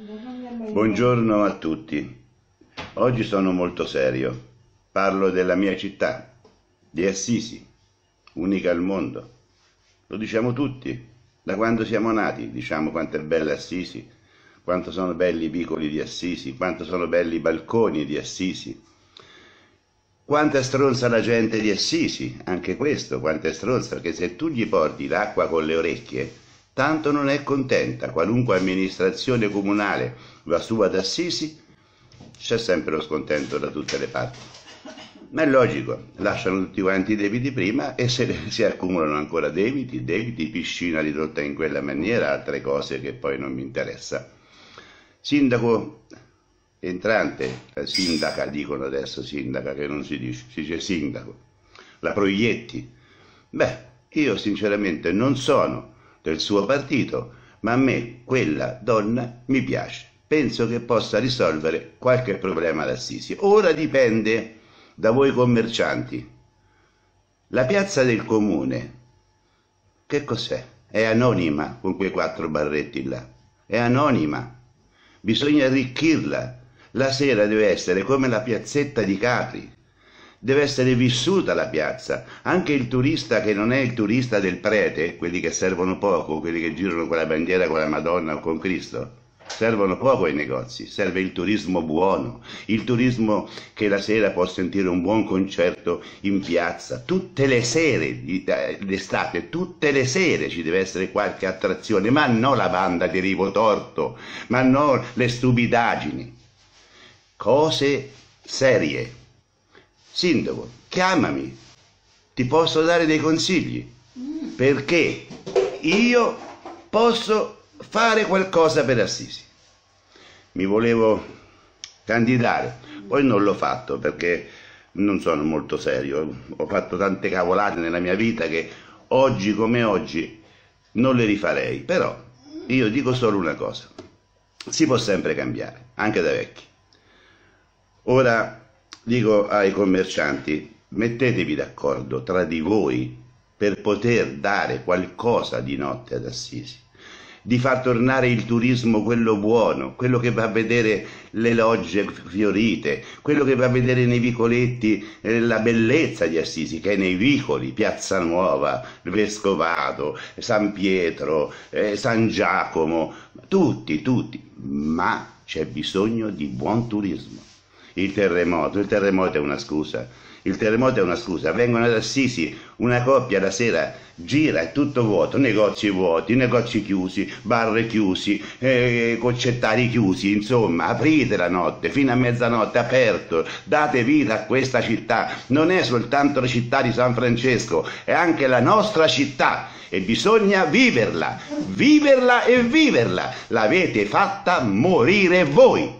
Buongiorno a tutti. Oggi sono molto serio. Parlo della mia città, di Assisi, unica al mondo. Lo diciamo tutti, da quando siamo nati, diciamo quanto è bella Assisi, quanto sono belli i vicoli di Assisi, quanto sono belli i balconi di Assisi. Quanta è stronza la gente di Assisi, anche questo, quanto è stronza, perché se tu gli porti l'acqua con le orecchie, tanto non è contenta. Qualunque amministrazione comunale va su ad Assisi, c'è sempre lo scontento da tutte le parti. Ma è logico, lasciano tutti quanti i debiti prima e se si accumulano ancora debiti, debiti, piscina ridotta in quella maniera, altre cose che poi non mi interessa. Sindaco entrante, la sindaca dicono adesso, sindaca che non si dice, si dice sindaco, la Proietti. Beh, io sinceramente non sono del suo partito, ma a me quella donna mi piace. Penso che possa risolvere qualche problema ad Assisi. Ora dipende da voi commercianti. La piazza del comune, che cos'è? È anonima con quei quattro barretti là. È anonima. Bisogna arricchirla. La sera deve essere come la piazzetta di Capri. Deve essere vissuta la piazza. Anche il turista che non è il turista del prete, quelli che servono poco, quelli che girano con la bandiera con la Madonna o con Cristo, servono poco ai negozi, serve il turismo buono, il turismo che la sera può sentire un buon concerto in piazza, tutte le sere d'estate, tutte le sere ci deve essere qualche attrazione, ma non la banda di Rivo Torto, ma non le stupidaggini, cose serie. Sindaco, chiamami, ti posso dare dei consigli, perché io posso fare qualcosa per Assisi. Mi volevo candidare, poi non l'ho fatto perché non sono molto serio, ho fatto tante cavolate nella mia vita che oggi come oggi non le rifarei, però io dico solo una cosa, si può sempre cambiare, anche da vecchi. Ora dico ai commercianti, mettetevi d'accordo tra di voi per poter dare qualcosa di notte ad Assisi, di far tornare il turismo quello buono, quello che va a vedere le logge fiorite, quello che va a vedere nei vicoletti eh, la bellezza di Assisi, che è nei vicoli, Piazza Nuova, Vescovato, San Pietro, eh, San Giacomo, tutti, tutti, ma c'è bisogno di buon turismo il terremoto. Il terremoto è una scusa. Il terremoto è una scusa. Vengono ad Assisi, una coppia la sera gira, è tutto vuoto, negozi vuoti, negozi chiusi, bar chiusi, eh, concettari chiusi, insomma, aprite la notte, fino a mezzanotte aperto, date vita a questa città. Non è soltanto la città di San Francesco, è anche la nostra città e bisogna viverla, viverla e viverla. L'avete fatta morire voi.